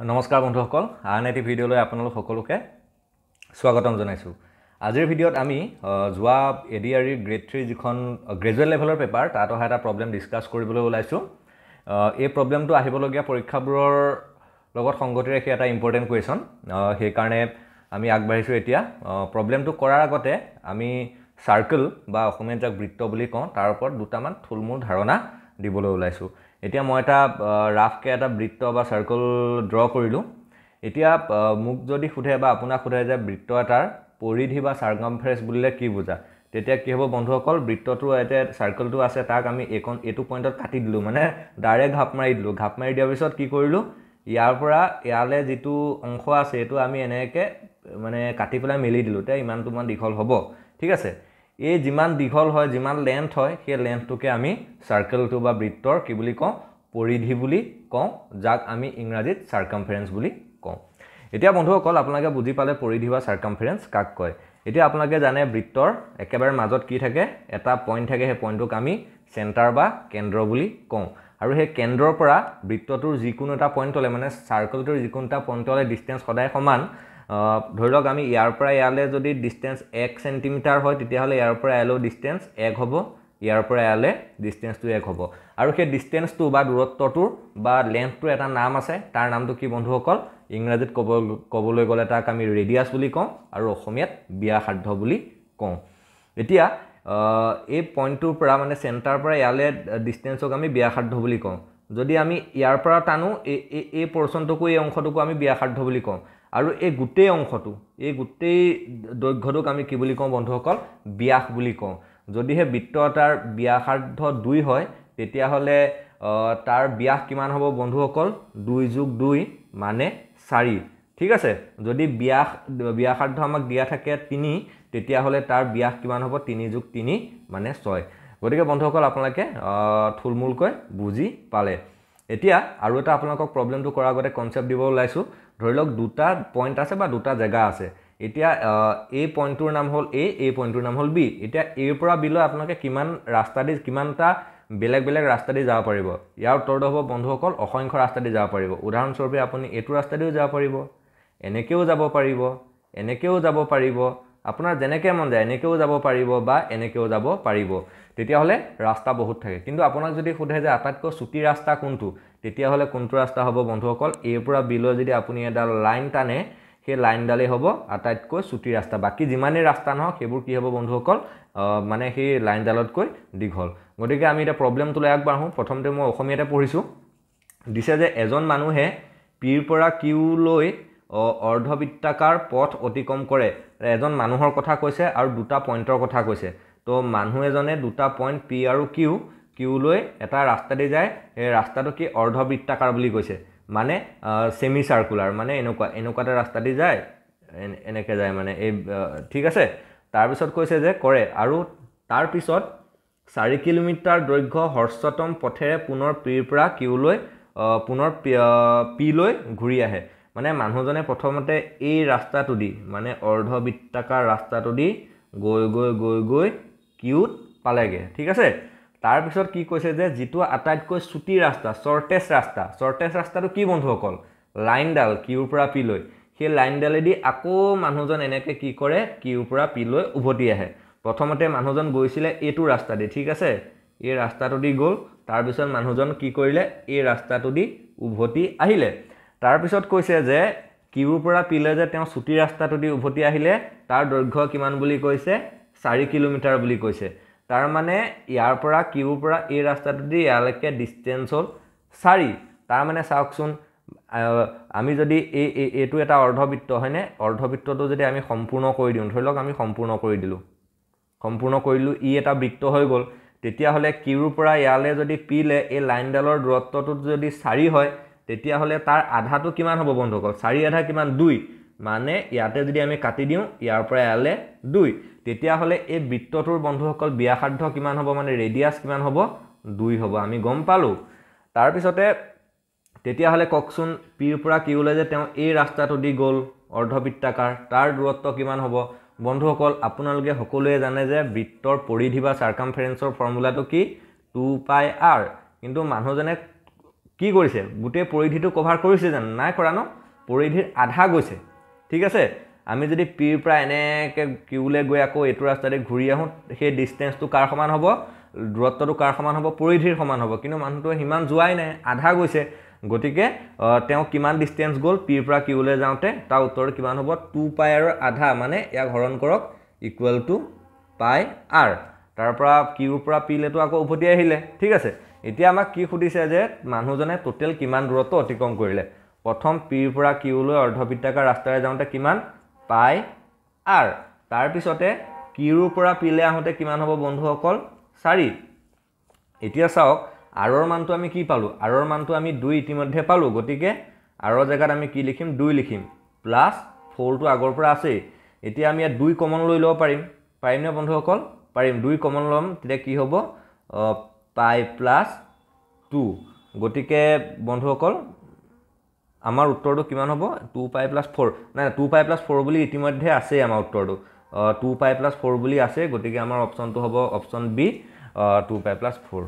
নমস্কাৰ বন্ধুসকল আন এটি ভিডিঅ'লৈ আপোনালোক সকলোকে স্বাগতম জনাইছোঁ। আজিৰ ভিডিঅ'ত আমি যোৱা A D R E grade three যিখন গ্ৰেজুৱেট লেভেলৰ পেপাৰ তাত অহা এটা প্ৰব্লেম ডিছকাছ কৰিবলৈ ওলাইছোঁ। এই প্ৰব্লেমটো আহিবলগীয়া পৰীক্ষাবোৰৰ লগত সংগতি ৰাখি এটা ইম্পৰ্টেণ্ট কুৱেশ্যন সেইকাৰণে আমি আগবাঢ়িছোঁ এতিয়া। প্ৰব্লেমটো কৰাৰ আগতে আমি চাৰ্কেল বা অসমীয়াত যাক বৃত্ত বুলি কওঁ তাৰ ওপৰত দুটামান থুলমূল ধাৰণা দিবলৈ ওলাইছোঁ। এতিয়া মই এটা ৰাফকৈ এটা বৃত্ত বা চাৰ্কেল ড্ৰ কৰিলোঁ। এতিয়া মোক যদি সোধে বা আপোনাক সোধে যে বৃত্ত এটাৰ পৰিধি বা চাৰ্কামফাৰেঞ্চ বুলিলে কি বুজা তেতিয়া কি হ'ব বন্ধুসকল বৃত্তটো এতিয়া চাৰ্কেলটো আছে তাক আমি এইকণ এইটো পইণ্টত কাটি দিলোঁ মানে ডাইৰেক্ট ঘাপ মাৰি দিলোঁ। ঘাপ মাৰি দিয়াৰ পিছত কি কৰিলোঁ ইয়াৰ পৰা ইয়ালৈ যিটো অংশ আছে এইটো আমি এনেকৈ মানে কাটি পেলাই মেলি দিলোঁ তেতিয়া ইমানটোমান দীঘল হ'ব। ঠিক আছে? এই যিমান দীঘল হয় যিমান লেন্থ হয় সেই লেন্থটোকে আমি চাৰ্কেলটো বা বৃত্তৰ কি বুলি কওঁ পৰিধি বুলি কওঁ যাক আমি ইংৰাজীত চাৰ্কামফাৰেঞ্চ বুলি কওঁ। এতিয়া বন্ধুসকল আপোনালোকে বুজি পালে পৰিধি বা চাৰ্কামফাৰেঞ্চ কাক কয়। এতিয়া আপোনালোকে জানে বৃত্তৰ একেবাৰে মাজত কি থাকে এটা পইণ্ট থাকে সেই পইণ্টটোক আমি চেণ্টাৰ বা কেন্দ্ৰ বুলি কওঁ। আৰু সেই কেন্দ্ৰৰ পৰা বৃত্তটোৰ যিকোনো এটা পইণ্টলৈ মানে চাৰ্কেলটোৰ যিকোনো এটা পইণ্টলৈ ডিষ্টেঞ্চ সদায় সমান ধৰি লওক আমি ইয়াৰ পৰা ইয়ালৈ যদি ডিষ্টেঞ্চ এক চেণ্টিমিটাৰ হয় তেতিয়াহ'লে ইয়াৰ পৰা ইয়ালৈ ডিষ্টেঞ্চ এক হ'ব ইয়াৰ পৰা ইয়ালৈ ডিষ্টেঞ্চটো এক হ'ব। আৰু সেই ডিষ্টেঞ্চটো বা দূৰত্বটোৰ বা লেন্থটোৰ এটা নাম আছে তাৰ নামটো কি বন্ধুসকল? ইংৰাজীত ক'ব ক'বলৈ গ'লে তাক আমি ৰেডিয়াছ বুলি কওঁ আৰু অসমীয়াত ব্যাসাৰ্ধ বুলি কওঁ। এতিয়া এই পইণ্টটোৰ পৰা মানে চেণ্টাৰ পৰা ইয়ালৈ ডিষ্টেঞ্চক আমি ব্যাসাৰ্ধ বুলি কওঁ। যদি আমি ইয়াৰ পৰা টানো এই এই- পৰ্চনটোকো এই অংশটোকো আমি ব্যাসাৰ্ধ বুলি কওঁ। আৰু এই গোটেই অংশটো এই গোটেই দৈৰ্ঘ্যটোক আমি কি বুলি কওঁ বন্ধুসকল? ব্যাস বুলি কওঁ। যদিহে বৃত্ত এটাৰ ব্যাসাৰ্ধ দুই হয় তেতিয়াহ'লে তাৰ ব্যাস কিমান হ'ব বন্ধুসকল? দুই যোগ দুই মানে চাৰি। ঠিক আছে? যদি ব্যাস ব্যাসাৰ্ধ আমাক দিয়া থাকে তিনি তেতিয়াহ'লে তাৰ ব্যাস কিমান হ'ব? তিনি যোগ তিনি মানে ছয়। গতিকে বন্ধুসকল আপোনালোকে থুলমূলকৈ বুজি পালে। এতিয়া আৰু এটা আপোনালোকক প্ৰব্লেমটো কৰাৰ আগতে কনচেপ্ট দিব ওলাইছোঁ। ধৰি লওক দুটা পইণ্ট আছে বা দুটা জেগা আছে। এতিয়া এই পইণ্টটোৰ নাম হ'ল এ এই পইণ্টটোৰ নাম হ'ল বি এতিয়া এৰ পৰা বিলৈ আপোনালোকে কিমান ৰাস্তা দি কিমানটা বেলেগ বেলেগ ৰাস্তা দি যাব পাৰিব? ইয়াৰ উত্তৰটো হ'ব বন্ধুসকল অসংখ্য ৰাস্তা দি যাব পাৰিব। উদাহৰণস্বৰূপে আপুনি এইটো ৰাস্তা দিও যাব পাৰিব। এনেকৈও যাব পাৰিব। এনেকৈও যাব পাৰিব। আপোনাৰ যেনেকৈ মন যায় এনেকৈও যাব পাৰিব বা এনেকৈও যাব পাৰিব। তেতিয়াহ'লে ৰাস্তা বহুত থাকে। কিন্তু আপোনাক যদি সোধে যে আটাইতকৈ চুটি ৰাস্তা কোনটো তেতিয়াহ'লে কোনটো ৰাস্তা হ'ব বন্ধুসকল? এৰ পৰা বিলৈ যদি আপুনি এডাল লাইন টানে সেই লাইনডালেই হ'ব আটাইতকৈ চুটি ৰাস্তা। বাকী যিমানেই ৰাস্তা নহওক সেইবোৰ কি হ'ব বন্ধুসকল? মানে সেই লাইনডালতকৈ দীঘল। গতিকে আমি এতিয়া প্ৰব্লেমটোলৈ আগবাঢ়োঁ। প্ৰথমতে মই অসমীয়াতে পঢ়িছোঁ। দিছে যে এজন মানুহে পিৰ পৰা কিউলৈ অৰ্ধবৃত্তাকাৰ পথ অতিক্ৰম কৰে। এজন মানুহৰ কথা কৈছে আৰু দুটা পইণ্টৰ কথা কৈছে। তো মানুহ এজনে দুটা পইণ্ট পি আৰু কিউ কিউলৈ এটা ৰাস্তা দি যায়। সেই ৰাস্তাটো কি অৰ্ধবৃত্তাকাৰ বুলি কৈছে? মানে ছেমি চাৰ্কুলাৰ মানে এনেকুৱা এনেকুৱা এটা ৰাস্তা দি যায় এনে- এনেকৈ যায় মানে এই ঠিক আছে? তাৰপিছত কৈছে যে কৰে। আৰু তাৰপিছত চাৰি কিলোমিটাৰ দৈৰ্ঘ্য হৰ্ষতম পথেৰে পুনৰ পিৰ পৰা কিউলৈ পুনৰ পিলৈ ঘূৰি আহে। মানে মানুহজনে প্ৰথমতে এই ৰাস্তাটো দি মানে অৰ্ধবৃত্তাকাৰ ৰাস্তাটো দি গৈ গৈ গৈ গৈ কিউত পালেগৈ ঠিক আছে? তাৰপিছত কি কৈছে যে যিটো আটাইতকৈ চুটি ৰাস্তা শ্বৰ্টেষ্ট ৰাস্তা শ্বৰ্টেষ্ট ৰাস্তাটো কি বন্ধুসকল? লাইনডাল কিউৰ পৰা পিলৈ সেই লাইনডালেদি আকৌ মানুহজন এনেকৈ কি কৰে কিউৰ পৰা পিলৈ উভতি আহে। প্ৰথমতে মানুহজন গৈছিলে এইটো ৰাস্তা দি ঠিক আছে? এই ৰাস্তাটো দি গ'ল। তাৰপিছত মানুহজন কি কৰিলে এই ৰাস্তাটো দি উভতি আহিলে। তাৰপিছত কৈছে যে কিউৰ পৰা পিলে যে তেওঁ চুটি ৰাস্তাটো দি উভতি আহিলে তাৰ দৈৰ্ঘ্য কিমান বুলি কৈছে? চাৰি কিলোমিটাৰ বুলি কৈছে। তাৰ মানে ইয়াৰ পৰা কিউৰ পৰা এই ৰাস্তাটো দি ইয়ালৈকে ডিষ্টেঞ্চ হ'ল চাৰি। তাৰ মানে চাওকচোন আমি যদি এই- এইটো এটা অৰ্ধবৃত্ত হয়নে? অৰ্ধবৃত্তটো যদি আমি সম্পূৰ্ণ কৰি দিওঁ ধৰি লওক আমি সম্পূৰ্ণ কৰি দিলোঁ সম্পূৰ্ণ কৰিলোঁ ই এটা বৃত্ত হৈ গ'ল তেতিয়াহ'লে কিউৰ পৰা ইয়ালৈ যদি পিলে এই লাইনডালৰ দূৰত্বটোত যদি চাৰি হয় তেতিয়াহ'লে তাৰ আধাটো কিমান হ'ব বন্ধুসকল চাৰি আধা কিমান? দুই। মানে ইয়াতে যদি আমি কাটি দিওঁ ইয়াৰ পৰা ইয়ালৈ দুই। তেতিয়াহ'লে এই বৃত্তটোৰ বন্ধুসকল ব্যাসাৰ্ধ কিমান হ'ব? মানে ৰেডিয়াছ কিমান হ'ব? দুই হ'ব। আমি গম পালোঁ। তাৰপিছতে তেতিয়াহ'লে কওকচোন পিৰ পৰা কিউলৈ যে তেওঁ এই ৰাস্তাটো দি গ'ল অৰ্ধবৃত্তাকাৰ তাৰ দূৰত্ব কিমান হ'ব? বন্ধুসকল আপোনালোকে সকলোৱে জানে যে বৃত্তৰ পৰিধি বা চাৰ্কামফাৰেঞ্চৰ ফৰ্মুলাটো কি? টু পাই আৰ কিন্তু মানুহজনে কি কৰিছে? গোটেই পৰিধিটো কভাৰ কৰিছে জানো? নাই কৰা ন? পৰিধিৰ আধা গৈছে। ঠিক আছে? আমি যদি পিৰ পৰা এনেকৈ কিউলৈ গৈ আকৌ এইটো ৰাস্তাতে ঘূৰি আহোঁ সেই ডিষ্টেঞ্চটো কাৰ সমান হ'ব? দূৰত্বটো কাৰ সমান হ'ব? পৰিধিৰ সমান হ'ব। কিন্তু মানুহটোৱে সিমান যোৱাই নাই আধা গৈছে। গতিকে তেওঁ কিমান ডিষ্টেঞ্চ গ'ল পিৰ পৰা কিউলৈ যাওঁতে তাৰ উত্তৰটো কিমান হ'ব? টু পাই আৰু আধা মানে ইয়াক হৰণ কৰক ইকুৱেল টু পাই আৰ তাৰ পৰা কিউৰ পৰা পিলেতো আকৌ উভতি আহিলে। ঠিক আছে? এতিয়া আমাক কি সুধিছে যে মানুহজনে টোটেল কিমান দূৰত্ব অতিক্ৰম কৰিলে? প্ৰথম পিৰ পৰা কিউলৈ অৰ্ধবৃত্তাকাৰ ৰাস্তাৰে যাওঁতে কিমান? পাই আৰ। তাৰপিছতে কিউৰ পৰা পিলে আহোঁতে কিমান হ'ব বন্ধুসকল? চাৰি। এতিয়া চাওক আৰৰ মানটো আমি কি পালোঁ? আৰৰ মানটো আমি দুই ইতিমধ্যে পালোঁ গতিকে আৰৰ জেগাত আমি কি লিখিম? দুই লিখিম। প্লাছ ফ'ৰটো আগৰ পৰা আছেই। এতিয়া আমি ইয়াত দুই কমন লৈ ল'ব পাৰিম। পাৰিমনে বন্ধুসকল? পাৰিম। দুই কমন ল'ম তেতিয়া কি হ'ব? পাই প্লাছ টু। গতিকে বন্ধুসকল আমাৰ উত্তৰটো কিমান হ'ব? Two pi plus four. নাই টু পাই প্লাছ ফ'ৰ বুলি ইতিমধ্যে আছেই আমাৰ উত্তৰটো। টু পাই প্লাছ ফ'ৰ বুলি আছে গতিকে আমাৰ অপশ্যনটো হ'ব option B two pi plus four.